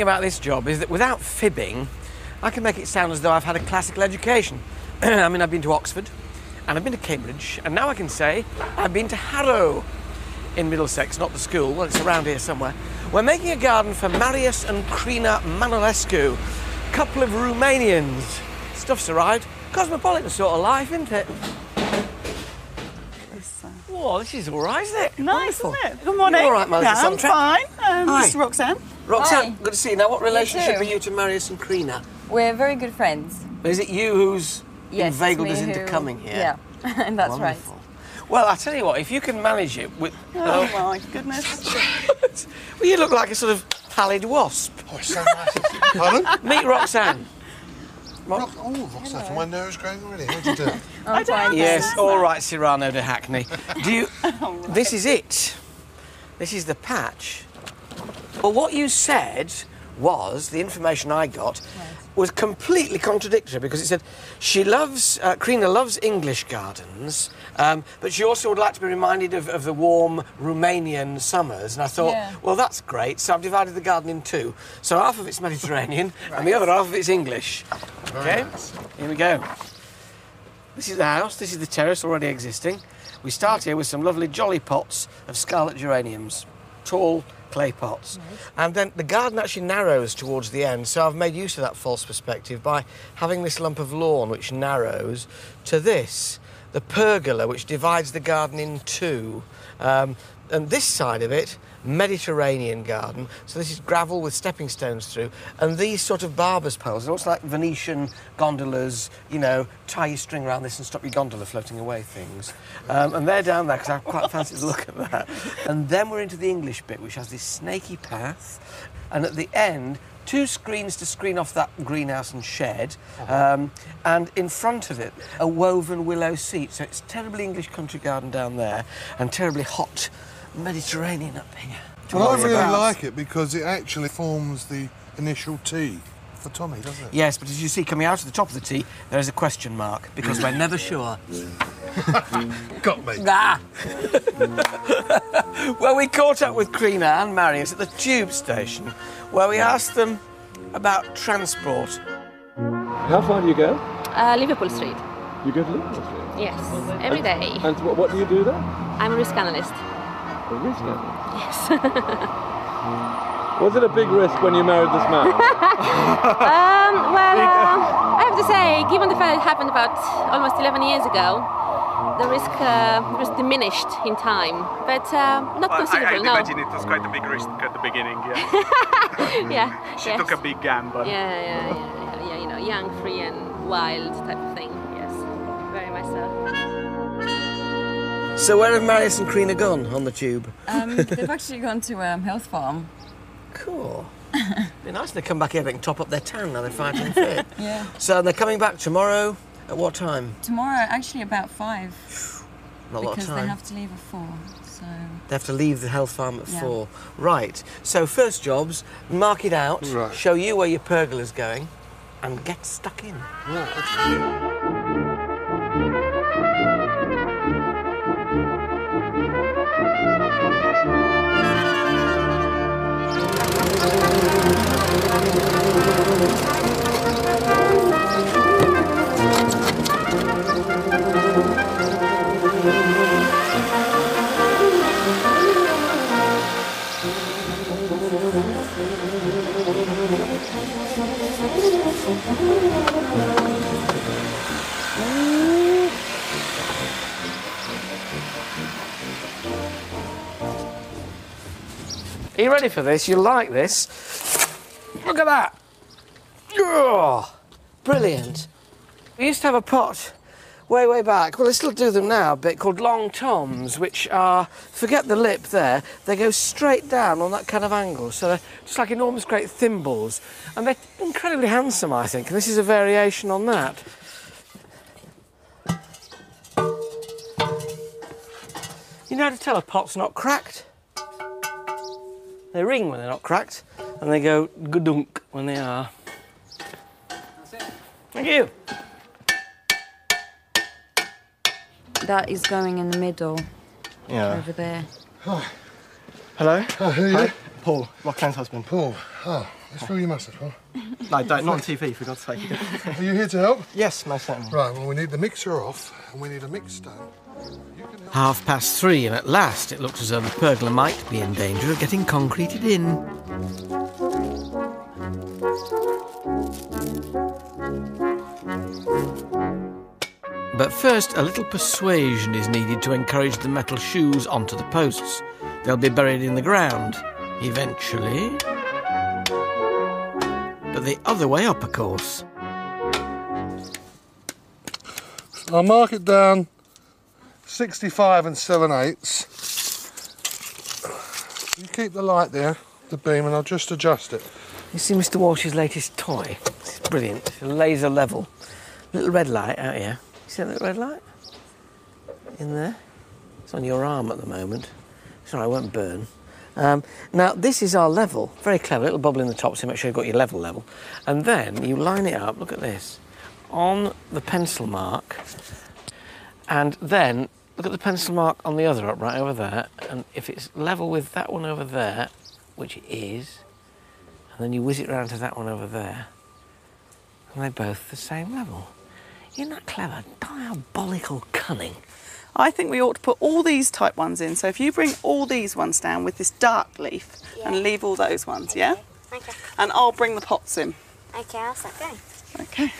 thing about this job is that without fibbing, I can make it sound as though I've had a classical education. I mean, I've been to Oxford, and I've been to Cambridge, and now I can say I've been to Harrow in Middlesex, not the school, well, it's around here somewhere. We're making a garden for Marius and Crina Manolescu, a couple of Romanians. Stuff's arrived. Cosmopolitan sort of life, isn't it? Oh, this is all right, isn't it? Nice, Wonderful. isn't it? Good morning. You all right, Melissa Yeah, I'm fine. Um, Hi. this is Roxanne. Roxanne, Hi. good to see you. Now, what relationship too. are you to Marius and Crina? We're very good friends. Is it you who's Yes, inveigled us into who- coming here? Yeah, and that's Wonderful. Well, I tell you what, if you can manage it with. Oh, my goodness. well, you look like a sort of pallid wasp. Oh, it's so nice. Pardon? Meet Roxanne. Rock, oh, what's that? My nose going already. How'd you do? right. I'm fine. Yes, all right, Cyrano de Hackney. Do you? This is it. This is the patch. Well, what you said was the information I got was completely contradictory because it said she loves uh, Krina loves English gardens, um, but she also would like to be reminded of, of the warm Romanian summers. And I thought, Yeah. well, that's great. So I've divided the garden in two. So half of it's Mediterranean and the other half of it's English. Okay, nice. here we go. This is the house, this is the terrace already existing. We start here with some lovely jolly pots of scarlet geraniums, tall clay pots. And then the garden actually narrows towards the end, so I've made use of that false perspective by having this lump of lawn which narrows to this, the pergola which divides the garden in two. Um, and this side of it, Mediterranean garden. So this is gravel with stepping stones through, and these sort of barber's poles. It looks like Venetian gondolas. You know, tie your string around this and stop your gondola floating away things. Um, and they're down there because I have quite fancy the look of that. And then we're into the English bit, which has this snaky path, and at the end. Two screens to screen off that greenhouse and shed, um, and in front of it, a woven willow seat. So it's terribly English country garden down there, and terribly hot Mediterranean up here. Well, I really house. like it because it actually forms the initial T for Tommy, doesn't it? Yes, but as you see, coming out of the top of the T, there is a question mark because we're never sure. Got me. Ah! well, we caught up with Krina and Marius at the tube station where we asked them about transport. How far do you go? Uh, Liverpool Street. You go to Liverpool Street. Yes, every day. And what, what do you do there? I'm a risk analyst. A risk analyst. Yes. Was it a big risk when you married this man? um, well, uh, I have to say, given the fact it happened about almost 11 years ago, the risk uh, was diminished in time, but uh, not Well, I, considerable. I'd no. imagine it was quite a big risk at the beginning. Yeah, yeah. she yes. took a big gamble. Yeah, yeah, yeah, yeah, yeah. You know, young, free, and wild type of thing. Yes, very much so. So, where have Marius and Krina gone on the tube? Um, they've actually gone to um, Health Farm. Cool. Be nice if they come back here, they can top up their tan now they're fighting fit. Yeah. So, they're coming back tomorrow at what time? Tomorrow, actually about five, Not a lot of time. because they have to leave at four. So They have to leave the health farm at Yeah. four. Right. So first jobs, mark it out, Right. show you where your pergola's going, and get stuck in. Are you ready for this? You like this? Look at that. Oh, brilliant. We used to have a pot way, way back. Well, they still do them now, a bit called long toms, which are, forget the lip there, they go straight down on that kind of angle. So they're just like enormous great thimbles. And they're incredibly handsome, I think. And this is a variation on that. You know how to tell a pot's not cracked? They ring when they're not cracked, and they go gudunk when they are. Thank you. That is going in the middle Yeah. over there. Hello. Oh, who are you? Paul, Roxanne's husband. Paul. Oh, let's fill your mustard, Paul. No, don't, not on TV, for God's sake. Are you here to help? yes, most certainly. Right, well, we need the mixer off, and we need a mix stone. Half past three, and at last it looks as though the pergola might be in danger of getting concreted in. But first, a little persuasion is needed to encourage the metal shoes onto the posts. They'll be buried in the ground, eventually. But the other way up, of course. I'll mark it down 65 and 7 eighths. You keep the light there, the beam, and I'll just adjust it. You see Mr. Walsh's latest toy? It's brilliant. It's a laser level. Little red light out here. You see that red light? In there? It's on your arm at the moment. Sorry, I won't burn. Um, now, this is our level. Very clever. Little bubble in the top so make sure you've got your level level. And then you line it up, look at this, on the pencil mark. And then look at the pencil mark on the other up right over there. And if it's level with that one over there, which it is, and then you whiz it round to that one over there, and they're both the same level. Isn't that clever? Diabolical cunning. I think we ought to put all these type ones in. So if you bring all these ones down with this dark leaf and leave all those ones, yeah? Okay. And I'll bring the pots in. Okay, I'll start going. Okay.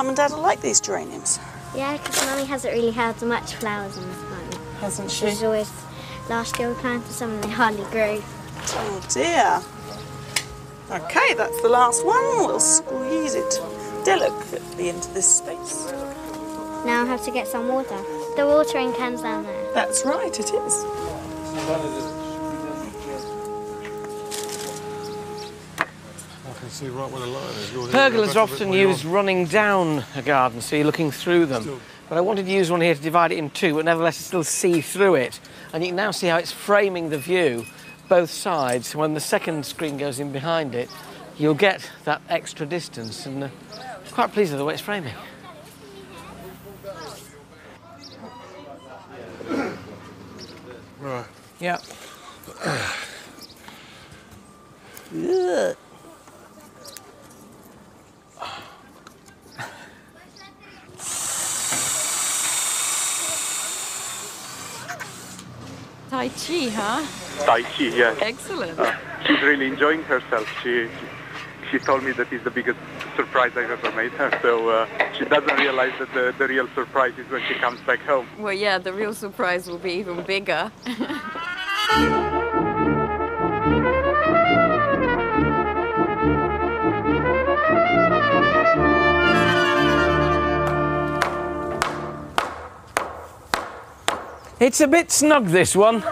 Mum and dad will like these geraniums? Yeah, because Mummy hasn't really had much flowers in this garden. Hasn't she? She's always, last year we planted some and they hardly grew. Oh dear. Okay, that's the last one. We'll squeeze it delicately into this space. Now I have to get some water. The watering can's down there. That's right, it is. See right where the line is. You're here, Pergolas are often where you used running down a garden, so you're looking through them. But I wanted to use one here to divide it in two, but nevertheless still see through it. And you can now see how it's framing the view, both sides. When the second screen goes in behind it, you'll get that extra distance. And uh, I'm quite pleased with the way it's framing. Right. Yeah. Tai Chi, huh? Tai Chi, yes. Excellent. She's really enjoying herself. She she told me that is the biggest surprise I've ever made her. So uh, she doesn't realize that the, the real surprise is when she comes back home. Well, yeah, the real surprise will be even bigger. It's a bit snug, this one.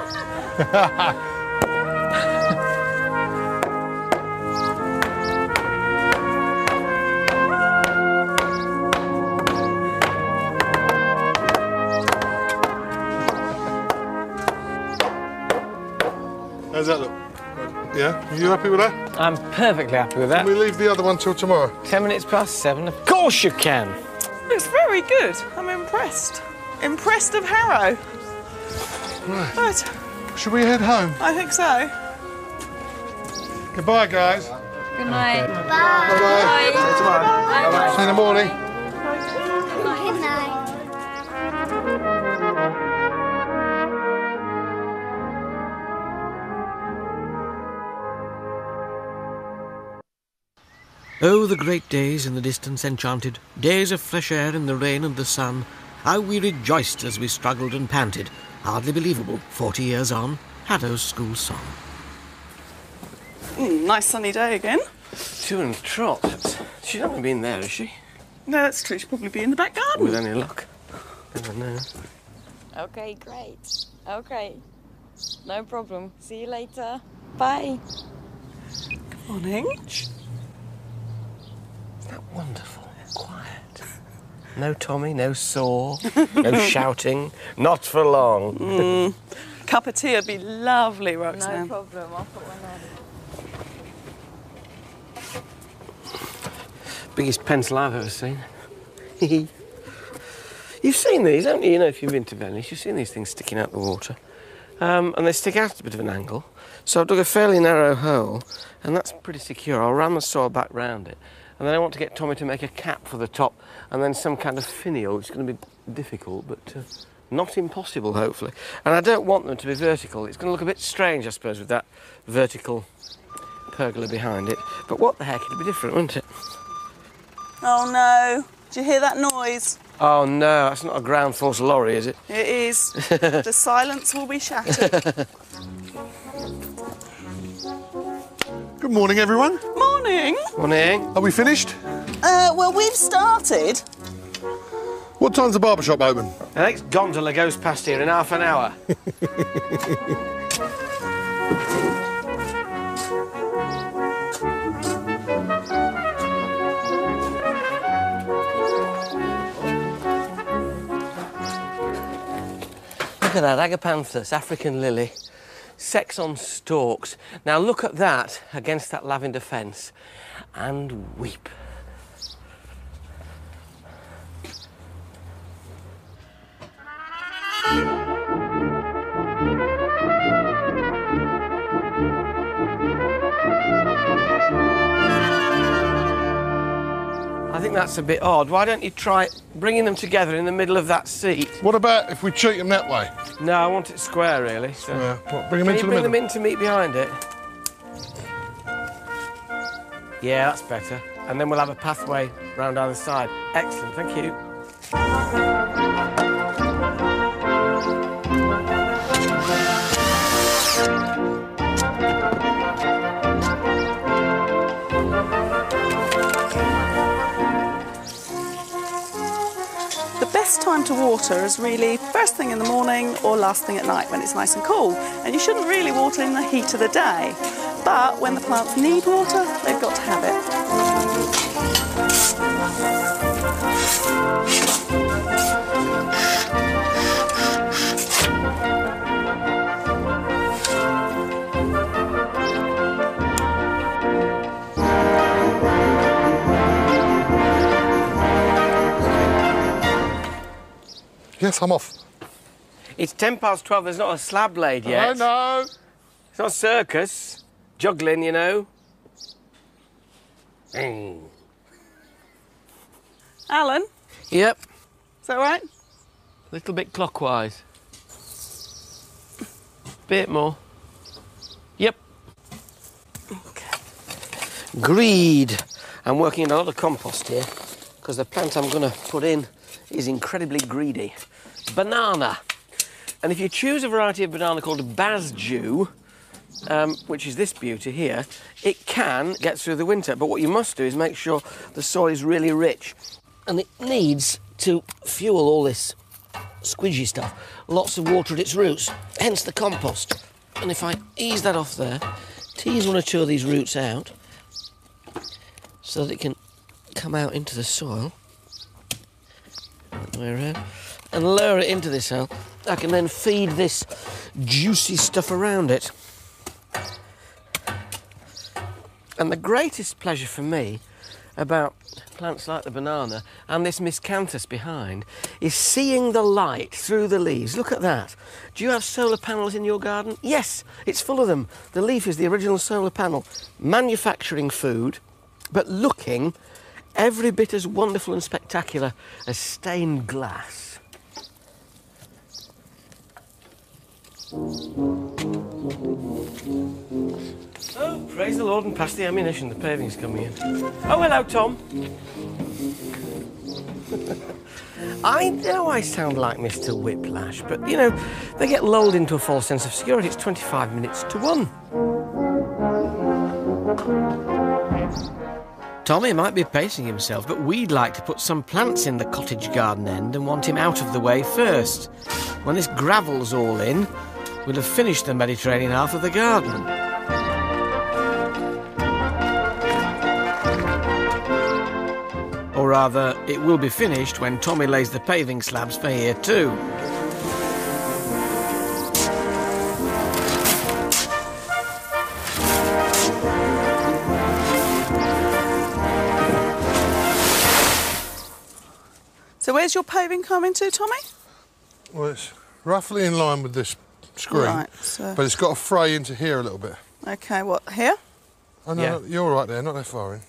How's that look? Yeah? Are you happy with that? I'm perfectly happy with that. Can we leave the other one till tomorrow? Ten minutes past seven. Of course you can. Looks very good. I'm impressed. Impressed of Harrow. Right. But Should we head home? I think so. Goodbye, guys. Good night. Bye-bye. Bye. See you in the morning. Good night. Oh, the great days in the distance enchanted, days of fresh air in the rain and the sun. How we rejoiced as we struggled and panted. Hardly believable, forty years on, Harrow's school song. Mm, nice sunny day again. Two and trot. She's not been there, has she? No, that's true. She'll probably be in the back garden. With any luck. Never know. Okay, great. Okay. No problem. See you later. Bye. Good Morning. Isn't that wonderful? Quiet. No Tommy, no saw, no shouting. Not for long. Cup of tea would be lovely, No Roxanne. problem. I'll put one on. Biggest pencil I've ever seen. you've seen these, haven't you? You know, if you've been to Venice, you've seen these things sticking out the water. Um, and they stick out at a bit of an angle. So I've dug a fairly narrow hole, and that's pretty secure. I'll ram the saw back round it. And then I want to get Tommy to make a cap for the top, and then some kind of finial, which is going to be difficult, but uh, not impossible, hopefully. And I don't want them to be vertical. It's going to look a bit strange, I suppose, with that vertical pergola behind it. But what the heck, it'd be different, wouldn't it? Oh no. Do you hear that noise? Oh no, that's not a ground force lorry, is it? It is. the silence will be shattered. Good morning, everyone. Morning. Morning. Are we finished? Uh, well, we've started. What time's the barber shop open? The next gondola goes past here in half an hour. Look at that, Agapanthus, African lily, sex on stalks. Now look at that against that lavender fence and weep. That's a bit odd. Why don't you try bringing them together in the middle of that seat? What about if we cheat them that way? No, I want it square, really. So. Yeah, what, bring them Can into the bring middle. them in to meet behind it? Yeah, that's better. And then we'll have a pathway round either side. Excellent, thank you. Time to water is really first thing in the morning or last thing at night when it's nice and cool. And you shouldn't really water in the heat of the day. But when the plants need water, they've got to have it. Yes, I'm off. It's ten past twelve, there's not a slab laid yet. I know. It's not a circus. Juggling, you know. Mm. Alan, Yep, is that right? a little bit clockwise. Bit more. Yep. Greed. I'm working in a lot of compost here because the plant I'm going to put in is incredibly greedy. Banana. And if you choose a variety of banana called Basjoo, um, which is this beauty here, it can get through the winter. But what you must do is make sure the soil is really rich. And it needs to fuel all this squidgy stuff. Lots of water at its roots, hence the compost. And if I ease that off there, tease one or two of these roots out so that it can come out into the soil. That way around. And lower it into this hole. I can then feed this juicy stuff around it. And the greatest pleasure for me about plants like the banana and this miscanthus behind is seeing the light through the leaves. Look at that. Do you have solar panels in your garden? Yes, it's full of them. The leaf is the original solar panel. Manufacturing food, but looking every bit as wonderful and spectacular as stained glass. Oh, praise the Lord and pass the ammunition. The paving's coming in. Oh, hello, Tom. I know I sound like Mr. Whiplash, but you know, they get lulled into a false sense of security. It's 25 minutes to one. Tommy might be pacing himself, but we'd like to put some plants in the cottage garden end and want him out of the way first. When this gravel's all in, will have finished the Mediterranean half of the garden. Or rather, it will be finished when Tommy lays the paving slabs for here too. So where's your paving coming to, Tommy? Well, it's roughly in line with this screen, Right, so- but it's got a fray into here a little bit. Okay, what, here? Oh no, Yeah. no, you're right there, not that far in.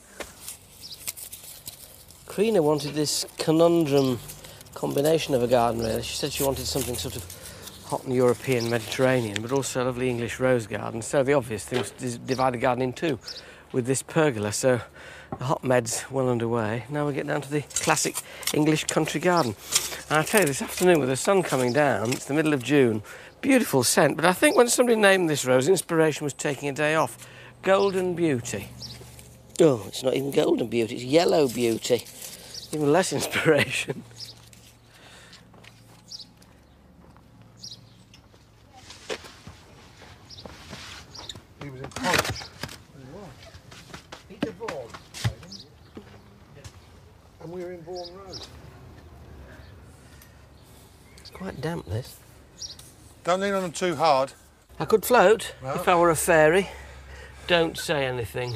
Karina wanted this conundrum combination of a garden, really. She said she wanted something sort of hot and European Mediterranean, but also a lovely English rose garden. So the obvious thing was to divide the garden in two with this pergola. So the hot med's well underway. Now we get down to the classic English country garden. And I tell you, this afternoon with the sun coming down, it's the middle of June, beautiful scent. But I think when somebody named this rose, inspiration was taking a day off. Golden Beauty. Oh, it's not even Golden Beauty, it's Yellow Beauty. Even less inspiration. He was in college. Peter Vaughan. And we were in Bourne Road. It's quite damp, this. Don't lean on them too hard. I could float Well. if I were a fairy. Don't say anything.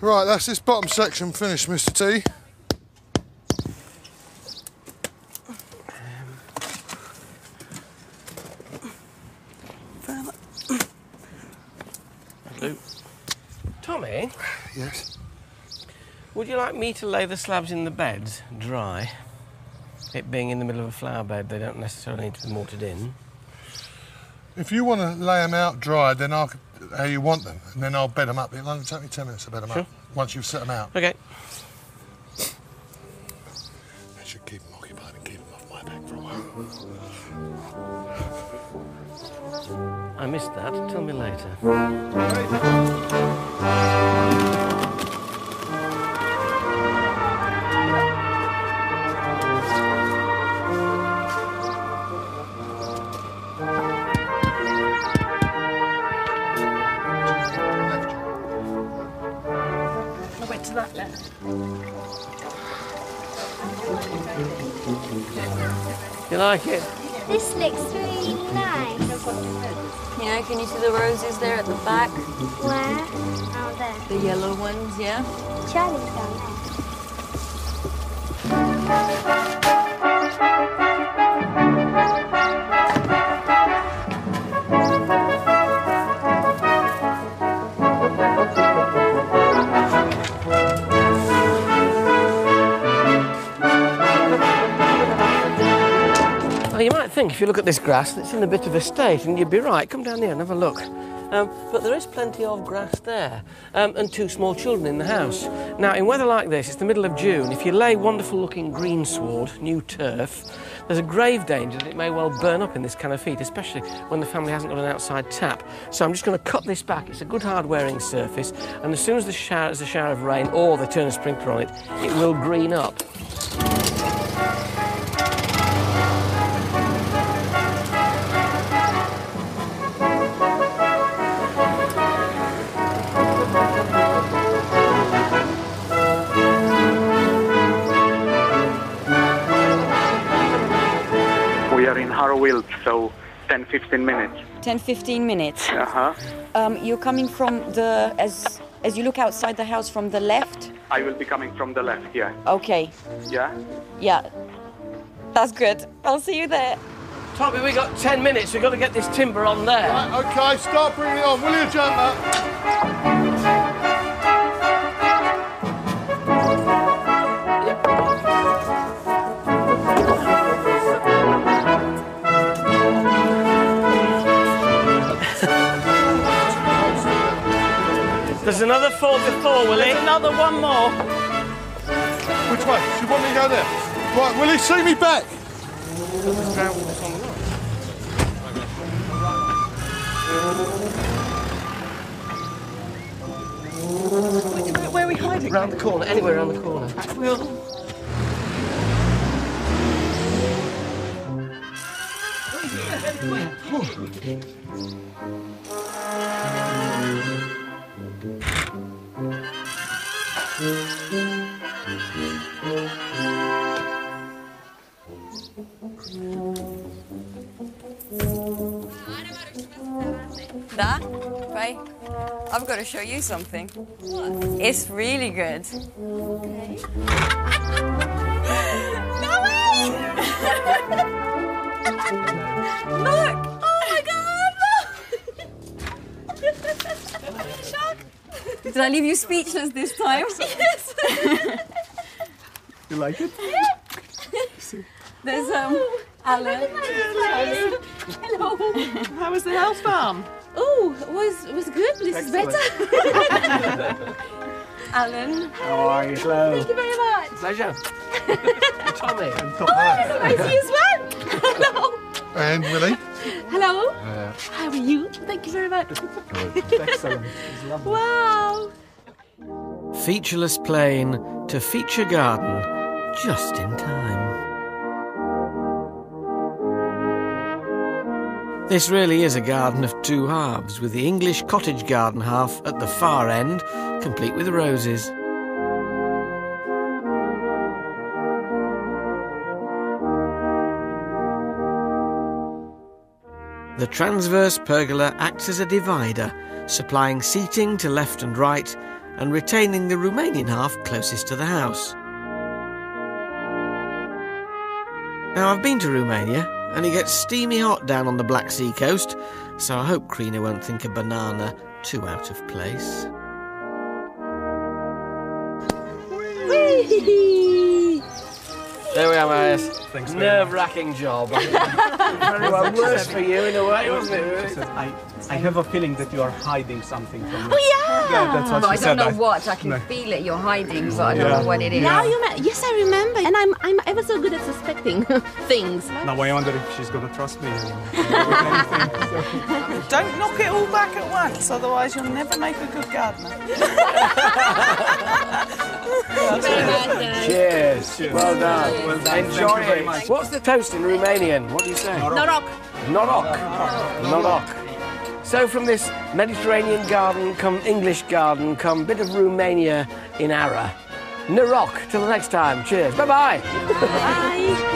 Right, that's this bottom section finished, Mr. T. Further. Luke. Tommy, Yes. would you like me to lay the slabs in the beds dry? It being in the middle of a flower bed, they don't necessarily need to be mortared in. If you want to lay them out dry, then I'll how you want them, and then I'll bed them up. It'll only take me ten minutes to bed them Sure. up once you've set them out. Okay. I should keep them occupied and keep them off my back for a while. I missed that. Tell me later. I You like it? This looks really nice. Yeah, can you see the roses there at the back? Where? Out there. The yellow ones, yeah? Charlie's down there. Think if you look at this grass that's in a bit of a state, and you'd be right. Come down here and have a look. Um, but there is plenty of grass there, um, and two small children in the house. Now, in weather like this, it's the middle of June. If you lay wonderful-looking greensward, new turf, there's a grave danger that it may well burn up in this kind of heat, especially when the family hasn't got an outside tap. So I'm just going to cut this back. It's a good hard-wearing surface, and as soon as the shower, there's a shower of rain or they turn a sprinkler on it, it will green up. We are so 10 15 minutes. 10 15 minutes. Uh huh. Um, you're coming from the as as you look outside the house from the left. I will be coming from the left, yeah. Okay. Yeah? Yeah. That's good. I'll see you there. Tommy, we got 10 minutes. We've got to get this timber on there. Right, okay, start bringing it on. Will you, jumper? There's another four before, Willie. There's another one more. Which way? Do you want me to go there? Right, will he see me back? Where are we hiding? Round the corner, anywhere around the corner. We'll... Dad, Ray, I've got to show you something. It's really good. No way! Look! Did I leave you speechless this time? Yes! You like it? There's um, Alan. Hello. How was the health farm? Oh, it was was good. This is better. Alan. How are you, Flo? Thank you very much. Pleasure. Tommy. Oh, nice to you as well. Hello. And Willie? Hello. How are you? Thank you very much. Excellent. Wow. Featureless plain to feature garden just in time. This really is a garden of two halves, with the English cottage garden half at the far end, complete with roses. The transverse pergola acts as a divider, supplying seating to left and right and retaining the Romanian half closest to the house. Now, I've been to Romania and it gets steamy hot down on the Black Sea coast, so I hope Krina won't think a banana too out of place. There we are, Marius. Thanks Nerve wracking job. Very well, worse for you in a way, wasn't it? really? I, I have a feeling that you are hiding something from me. Oh yeah. Yeah, that's what But she I said. don't know what. I can No. feel it. You're hiding, but I don't Yeah. know what it is. Now you met. Yes, I remember. And I'm I'm ever so good at suspecting things. Now I wonder if she's gonna trust me anymore. Don't knock it all back at once, otherwise you'll never make a good gardener. Cheers. Well done. Well. Enjoy it. What's the toast in Romanian? What do you say? Noroc. Norok. Norok. So from this Mediterranean garden come English garden come bit of Romania in Harrow. Narok. Till the next time. Cheers. Bye-bye. Bye.